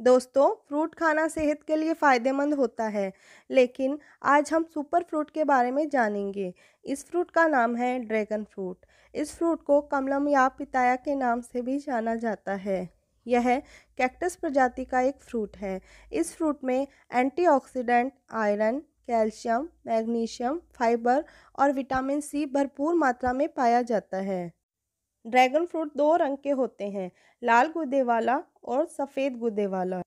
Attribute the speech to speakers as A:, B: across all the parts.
A: दोस्तों, फ्रूट खाना सेहत के लिए फ़ायदेमंद होता है, लेकिन आज हम सुपर फ्रूट के बारे में जानेंगे। इस फ्रूट का नाम है ड्रैगन फ्रूट। इस फ्रूट को कमलम या पिताया के नाम से भी जाना जाता है। यह कैक्टस प्रजाति का एक फ्रूट है। इस फ्रूट में antioxidant, iron, calcium, magnesium, fibre और विटामिन सी भरपूर मात्रा में पाया जाता है। ड्रैगन फ्रूट दो रंग के होते हैं, लाल गुदे वाला और सफ़ेद गुदे वाला।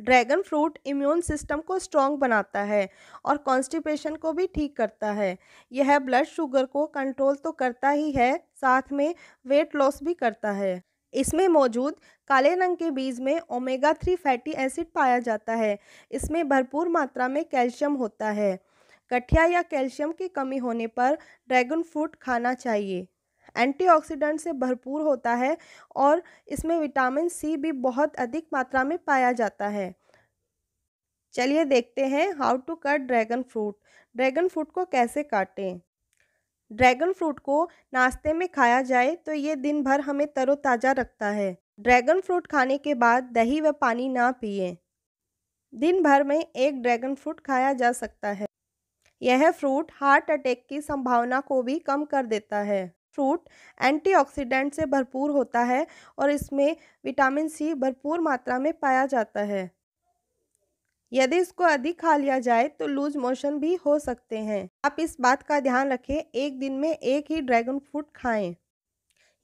A: ड्रैगन फ्रूट इम्यून सिस्टम को स्ट्रॉन्ग बनाता है और कॉन्स्टिपेशन को भी ठीक करता है। यह ब्लड शुगर को कंट्रोल तो करता ही है, साथ में वेट लॉस भी करता है। इसमें मौजूद काले रंग के बीज में ओमेगा थ्री फैटी एसिड पाया जाता है। इसमें भरपूर मात्रा में कैल्शियम होता है। गठिया या कैल्शियम की कमी होने पर ड्रैगन फ्रूट खाना चाहिए। एंटीऑक्सीडेंट से भरपूर होता है और इसमें विटामिन सी भी बहुत अधिक मात्रा में पाया जाता है। चलिए देखते हैं how to cut dragon fruit dragon fruit को कैसे काटें? ड्रैगन फ्रूट को नाश्ते में खाया जाए तो ये दिन भर हमें तरोताज़ा रखता है। ड्रैगन फ्रूट खाने के बाद दही व पानी ना पिए। दिन भर में एक ड्रैगन फ्रूट खाया जा सकता है। यह फ्रूट हार्ट अटैक की संभावना को भी कम कर देता है। फ्रूट एंटीऑक्सीडेंट से भरपूर होता है और इसमें विटामिन सी भरपूर मात्रा में पाया जाता है। यदि इसको अधिक खा लिया जाए तो लूज मोशन भी हो सकते हैं। आप इस बात का ध्यान रखें, एक दिन में एक ही ड्रैगन फ्रूट खाएँ।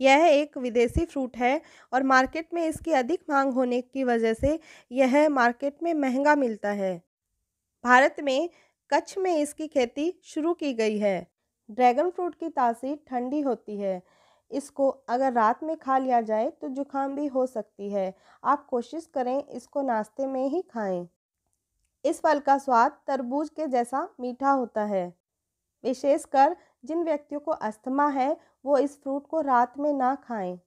A: यह एक विदेशी फ्रूट है और मार्केट में इसकी अधिक मांग होने की वजह से यह मार्केट में महँगा मिलता है। भारत में कच्छ में इसकी खेती शुरू की गई है। ड्रैगन फ्रूट की तासीर ठंडी होती है। इसको अगर रात में खा लिया जाए तो जुकाम भी हो सकती है। आप कोशिश करें इसको नाश्ते में ही खाएँ। इस फल का स्वाद तरबूज के जैसा मीठा होता है। विशेषकर जिन व्यक्तियों को अस्थमा है, वो इस फ्रूट को रात में ना खाएँ।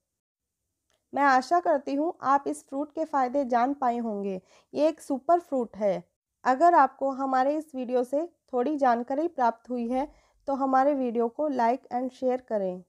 A: मैं आशा करती हूँ आप इस फ्रूट के फ़ायदे जान पाए होंगे। ये एक सुपर फ्रूट है। अगर आपको हमारे इस वीडियो से थोड़ी जानकारी प्राप्त हुई है तो हमारे वीडियो को लाइक एंड शेयर करें।